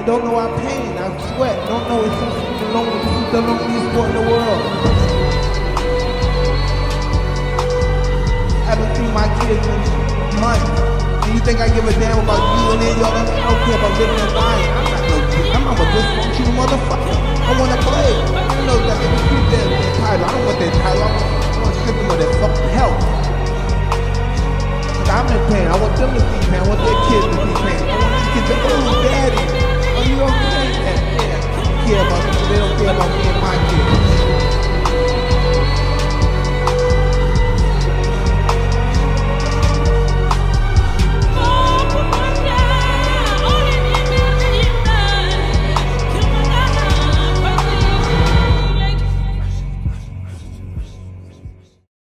I don't know our pain, our sweat. Don't know it's the lonely, the loneliest sport in the world. I haven't seen my kids in months. Do you think I give a damn about you and then y'all? I don't care about living and dying. I'm not no, I'm a dysfunctional motherfucker.